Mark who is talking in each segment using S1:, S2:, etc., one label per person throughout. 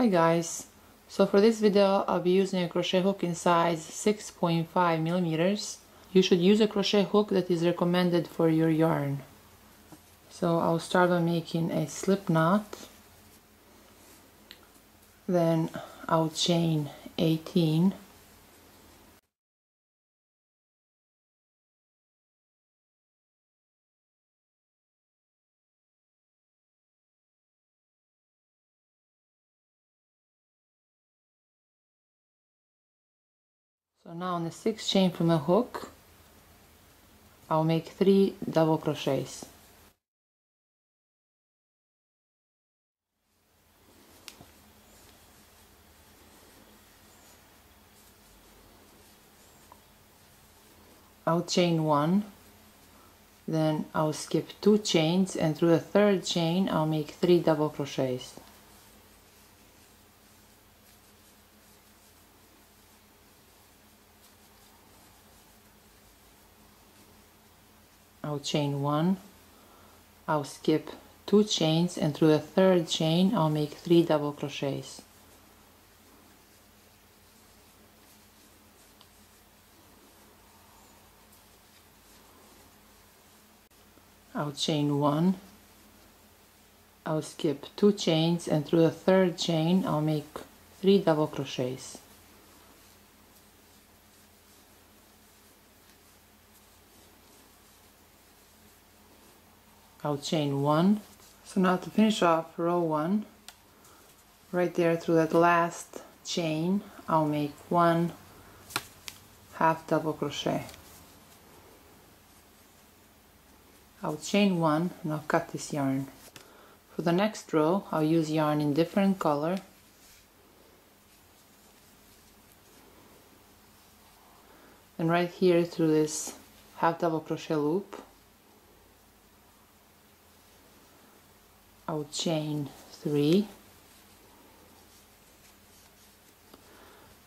S1: Hi guys, so for this video I'll be using a crochet hook in size 6.5 millimeters. You should use a crochet hook that is recommended for your yarn. So I'll start by making a slip knot, then I'll chain 18 now on the sixth chain from a hook, I'll make three double crochets. I'll chain one, then I'll skip two chains and through the third chain I'll make three double crochets. I'll chain one. I'll skip two chains and through the third chain I'll make three double crochets. I'll chain one. I'll skip two chains and through the third chain I'll make three double crochets I'll chain one. So now to finish off row one right there through that last chain I'll make one half double crochet. I'll chain one and I'll cut this yarn. For the next row I'll use yarn in different color. And right here through this half double crochet loop I'll chain three.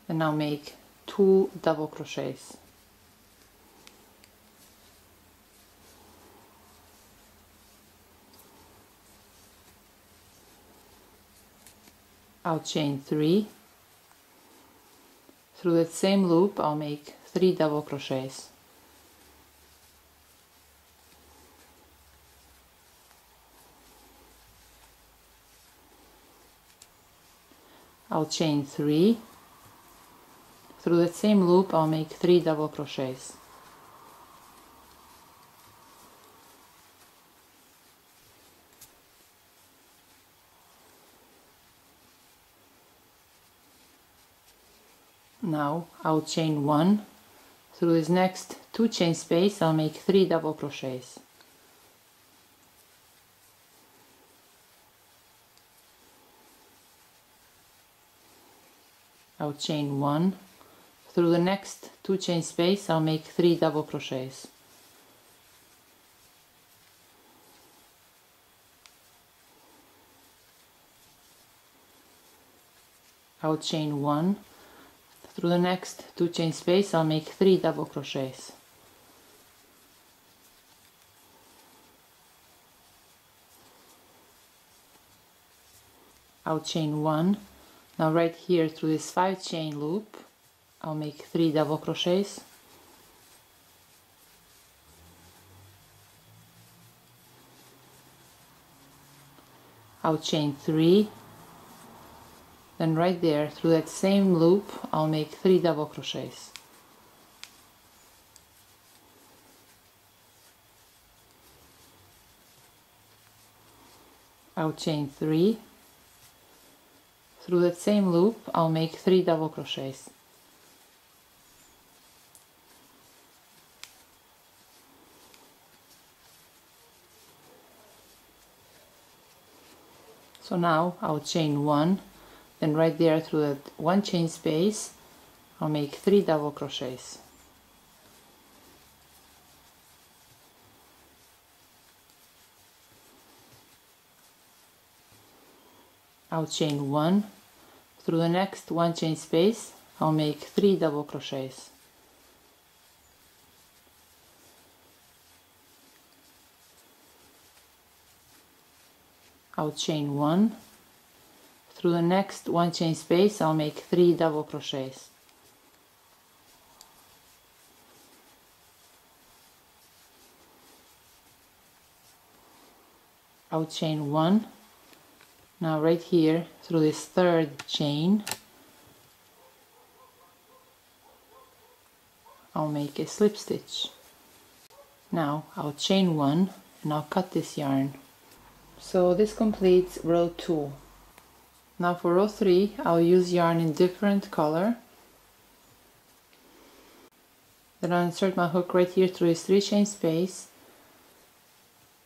S1: And I'll make two double crochets. I'll chain three. Through that same loop I'll make three double crochets I'll chain three. Through that same loop I'll make three double crochets. Now I'll chain one. Through this next two chain space I'll make three double crochets I'll chain one. Through the next two chain space I'll make three double crochets. I'll chain one. Through the next two chain space I'll make three double crochets. I'll chain one now right here through this 5 chain loop I'll make 3 double crochets. I'll chain 3 then right there through that same loop I'll make 3 double crochets. I'll chain 3 through that same loop I'll make three double crochets. So now I'll chain one. Then right there through that one chain space I'll make three double crochets I'll chain one. Through the next one chain space I'll make three double crochets. I'll chain one. Through the next one chain space I'll make three double crochets. I'll chain one now right here through this third chain I'll make a slip stitch. Now I'll chain one and I'll cut this yarn. So this completes row 2 now for row 3 I'll use yarn in different color. Then I'll insert my hook right here through this 3 chain space.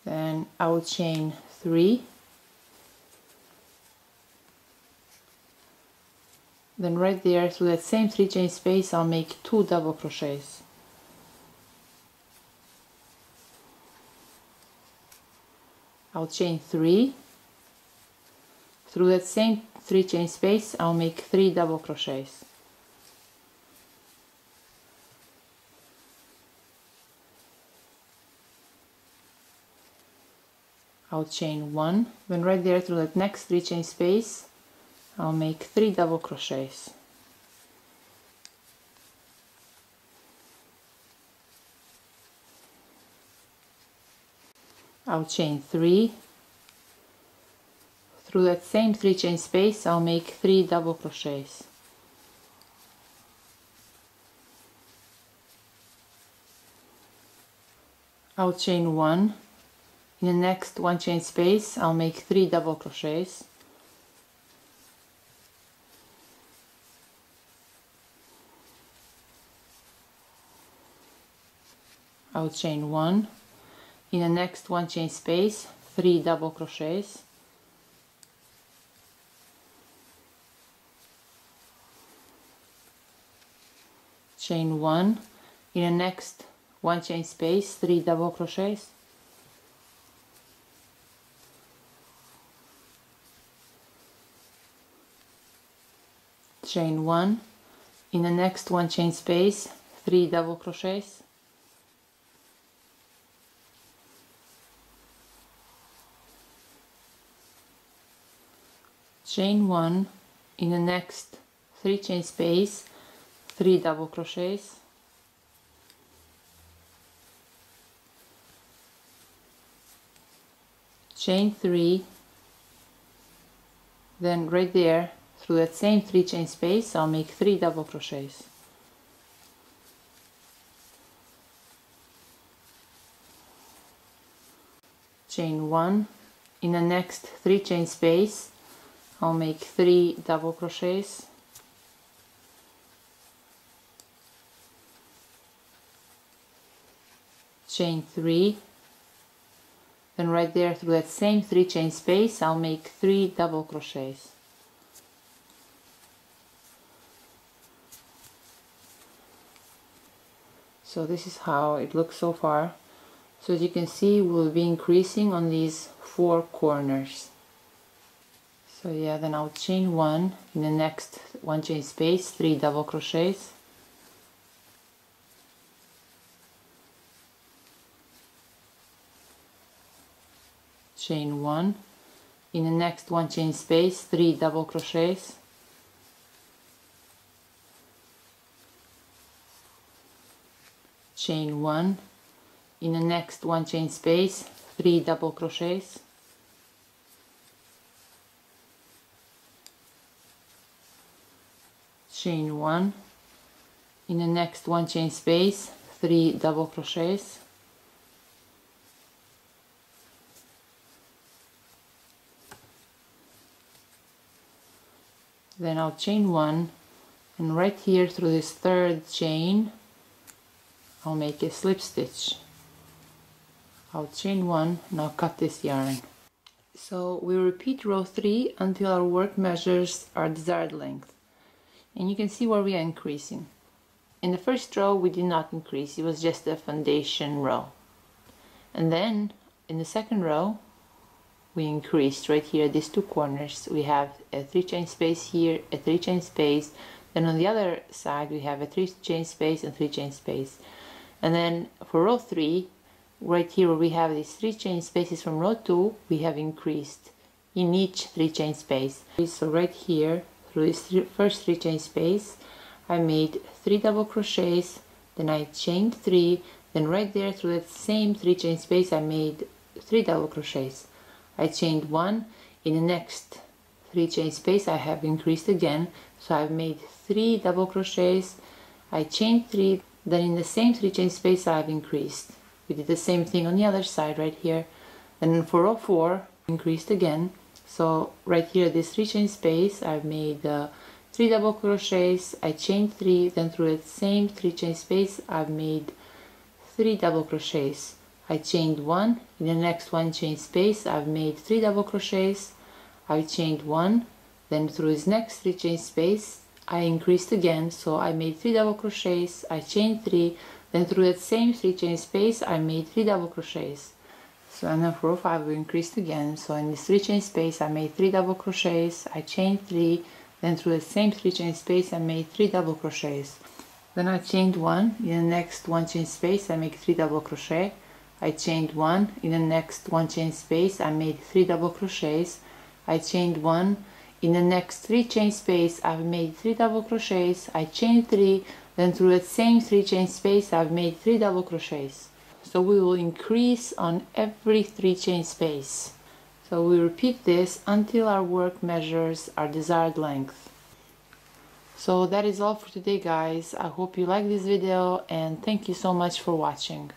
S1: Then I will chain 3 then right there through that same 3 chain space I'll make 2 double crochets. I'll chain 3 through that same 3 chain space I'll make 3 double crochets. I'll chain 1 then right there through that next 3 chain space I'll make 3 double crochets. I'll chain 3 through that same 3 chain space I'll make 3 double crochets. I'll chain 1 in the next one chain space I'll make 3 double crochets I'll chain 1 in the next one chain space 3 double crochets. Chain 1 in the next one chain space 3 double crochets. Chain 1 in the next one chain space 3 double crochets chain 1 in the next 3 chain space 3 double crochets. Chain 3 then right there through that same 3 chain space I'll make 3 double crochets. Chain 1 in the next 3 chain space I'll make three double crochets. Chain three. Then right there through that same three chain space I'll make three double crochets. So this is how it looks so far. So as you can see we'll be increasing on these four corners so yeah then I'll chain one in the next one chain space three double crochets. Chain one. In the next one chain space three double crochets. Chain one. In the next one chain space three double crochets chain one. In the next one chain space three double crochets. Then I'll chain one and right here through this third chain I'll make a slip stitch. I'll chain one and I'll cut this yarn. So we repeat row 3 until our work measures our desired length and you can see where we are increasing. In the first row we did not increase, it was just a foundation row. And then in the second row we increased right here at these two corners. We have a three chain space here a three chain space. Then on the other side we have a three chain space and three chain space. And then for row three right here where we have these three chain spaces from row two we have increased in each three chain space. So right here through this first three chain space. I made three double crochets then I chained three then right there through that same three chain space I made three double crochets. I chained one. In the next three chain space I have increased again. So I've made three double crochets. I chained three. Then in the same three chain space I've increased. We did the same thing on the other side right here. And in 404 increased again so right here this three chain space I've made uh, three double crochets. I chained three. Then through the same three chain space I've made three double crochets. I chained one. In the next one chain space I've made three double crochets. I chained one. Then through this next three chain space I increased again. So I made three double crochets. I chained three. Then through that same three chain space I made three double crochets so then row 5 we increased again. So in this three chain space I made three double crochets. I chained three. Then through the same three chain space I made three double crochets. Then I chained one. In the next one chain space I make three double crochet. I chained one. In the next one chain space I made three double crochets. I chained one. In the next three chain space I've made three double crochets. I chained three. Then through the same three chain space I've made three double crochets so we will increase on every three chain space so we repeat this until our work measures our desired length so that is all for today guys. I hope you like this video and thank you so much for watching.